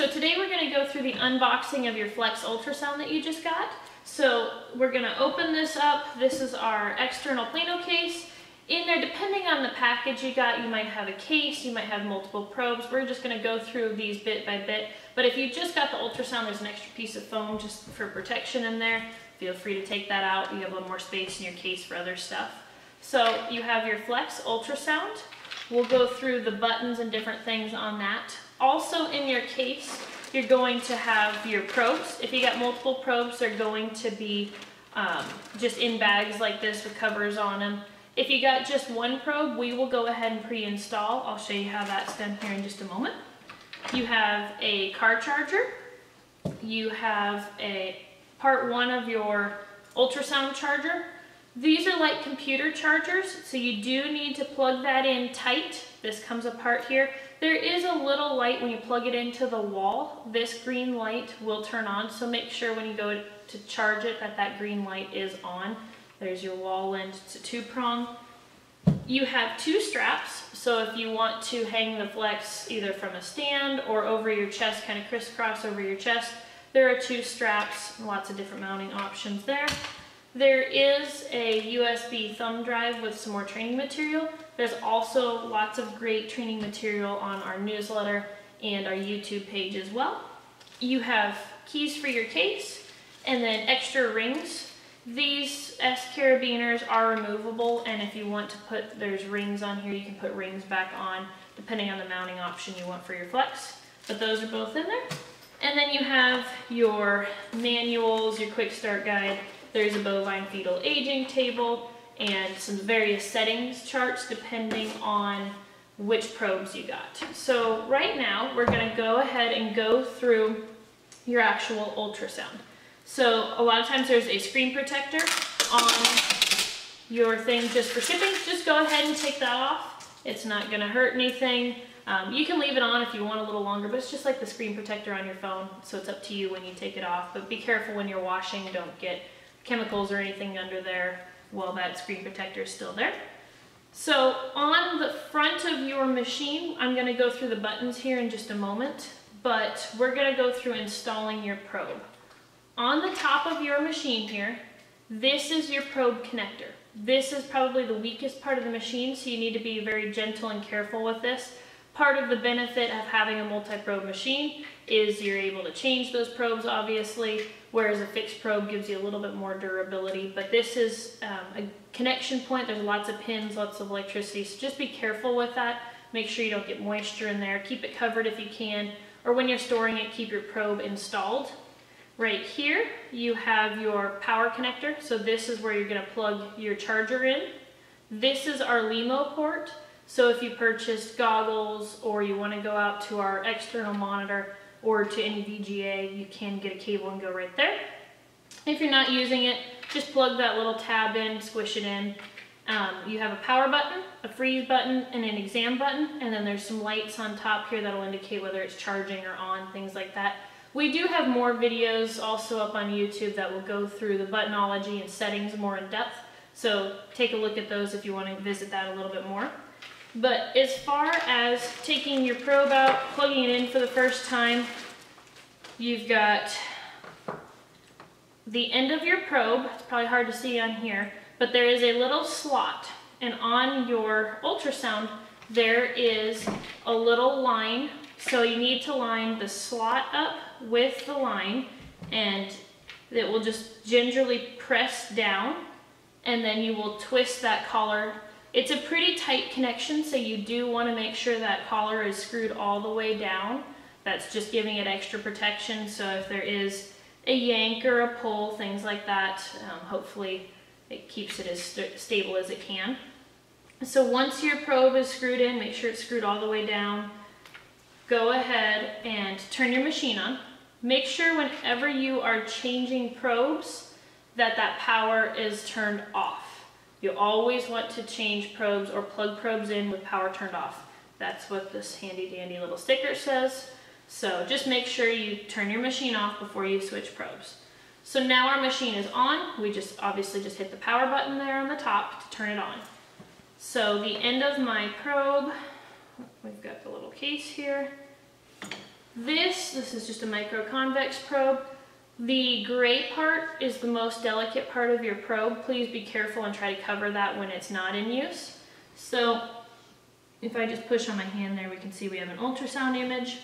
so today we're going to go through the unboxing of your Flexx ultrasound that you just got. So we're going to open this up. This is our external Plano case. In there, depending on the package you got, you might have a case, you might have multiple probes. We're just going to go through these bit by bit. But if you just got the ultrasound, there's an extra piece of foam just for protection in there. Feel free to take that out. You have a little more space in your case for other stuff. So you have your Flexx ultrasound. We'll go through the buttons and different things on that. Also in your case, you're going to have your probes. If you got multiple probes, they're going to be um, just in bags like this with covers on them. If you got just one probe, we will go ahead and pre-install. I'll show you how that's done here in just a moment. You have a car charger. You have a part one of your ultrasound charger. These are like computer chargers, so you do need to plug that in tight. This comes apart here. There is a little light when you plug it into the wall. This green light will turn on, so make sure when you go to charge it that that green light is on. There's your wall lens, it's a two prong. You have two straps, so if you want to hang the Flexx either from a stand or over your chest, kind of crisscross over your chest, there are two straps, lots of different mounting options there. There is a USB thumb drive with some more training material. There's also lots of great training material on our newsletter and our YouTube page as well. You have keys for your case and then extra rings these S carabiners are removable and if you want to put, there's rings on here, you can put rings back on depending on the mounting option you want for your Flexx. But those are both in there. And then you have your manuals, your quick start guide. There's a bovine fetal aging table and some various settings charts depending on which probes you got. So right now we're gonna go ahead and go through your actual ultrasound. So a lot of times there's a screen protector on your thing just for shipping. Just go ahead and take that off. It's not gonna hurt anything. Um, you can leave it on if you want a little longer, but it's just like the screen protector on your phone, so it's up to you when you take it off. But be careful when you're washing, don't get chemicals or anything under there while that screen protector is still there. So on the front of your machine, I'm gonna go through the buttons here in just a moment, but we're gonna go through installing your probe. On the top of your machine here, this is your probe connector. This is probably the weakest part of the machine, so you need to be very gentle and careful with this. Part of the benefit of having a multi-probe machine is you're able to change those probes, obviously, whereas a fixed probe gives you a little bit more durability. But this is um, a connection point. There's lots of pins, lots of electricity, so just be careful with that. Make sure you don't get moisture in there. Keep it covered if you can, or when you're storing it, keep your probe installed. Right here, you have your power connector. So this is where you're gonna plug your charger in. This is our LEMO port. So if you purchased goggles or you wanna go out to our external monitor or to any VGA, you can get a cable and go right there. If you're not using it, just plug that little tab in, squish it in. Um, you have a power button, a freeze button, and an exam button, and then there's some lights on top here that'll indicate whether it's charging or on, things like that. We do have more videos also up on YouTube that will go through the buttonology and settings more in depth. So take a look at those if you want to visit that a little bit more. But as far as taking your probe out, plugging it in for the first time, you've got the end of your probe. It's probably hard to see on here, but there is a little slot. And on your ultrasound, there is a little line. So you need to line the slot up with the line and it will just gingerly press down and then you will twist that collar. It's a pretty tight connection so you do want to make sure that collar is screwed all the way down. That's just giving it extra protection so if there is a yank or a pull, things like that, um, hopefully it keeps it as st stable as it can. So once your probe is screwed in, make sure it's screwed all the way down, go ahead and turn your machine on. Make sure whenever you are changing probes that that power is turned off. You always want to change probes or plug probes in with power turned off. That's what this handy dandy little sticker says. So just make sure you turn your machine off before you switch probes. So now our machine is on. We just obviously just hit the power button there on the top to turn it on. So the end of my probe, we've got the little case here. This, this is just a micro convex probe. The gray part is the most delicate part of your probe. Please be careful and try to cover that when it's not in use. So if I just push on my hand there, we can see we have an ultrasound image.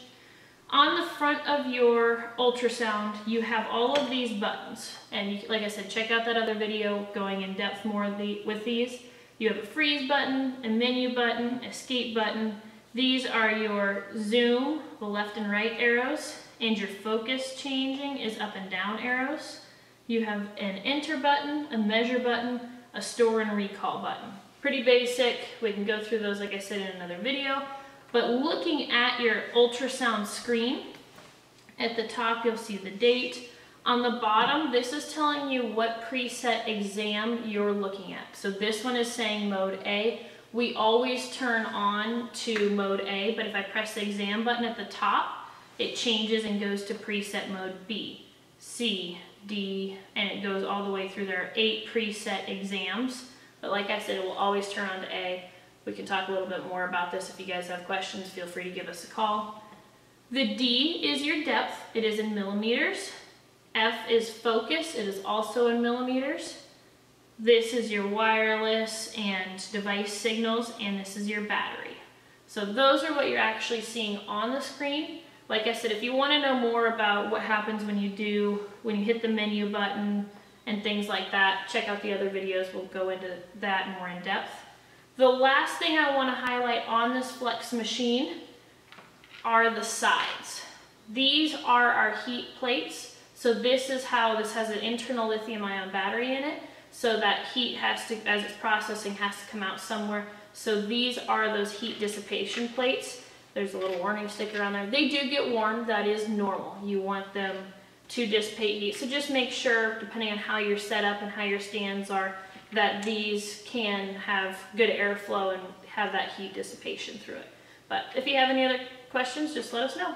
On the front of your ultrasound, you have all of these buttons. And you, like I said, check out that other video going in depth more the, with these. You have a freeze button, a menu button, escape button. These are your zoom, the left and right arrows, and your focus changing is up and down arrows. You have an enter button, a measure button, a store and recall button. Pretty basic. We can go through those, like I said, in another video. But looking at your ultrasound screen, at the top you'll see the date. On the bottom, this is telling you what preset exam you're looking at. So this one is saying mode A. We always turn on to mode A, but if I press the exam button at the top, it changes and goes to preset mode B, C, D, and it goes all the way through. There are eight preset exams, but like I said, it will always turn on to A. We can talk a little bit more about this. If you guys have questions, feel free to give us a call. The D is your depth. It is in millimeters. F is focus. It is also in millimeters. This is your wireless and device signals, and this is your battery. So those are what you're actually seeing on the screen. Like I said, if you want to know more about what happens when you do, when you hit the menu button and things like that, check out the other videos. We'll go into that more in depth. The last thing I want to highlight on this Flexx machine are the sides. These are our heat plates. So this is how this has an internal lithium ion battery in it. So that heat has to, as it's processing, has to come out somewhere. So these are those heat dissipation plates. There's a little warning sticker on there. They do get warm, that is normal. You want them to dissipate heat. So just make sure, depending on how you're set up and how your stands are, that these can have good airflow and have that heat dissipation through it. But if you have any other questions, just let us know.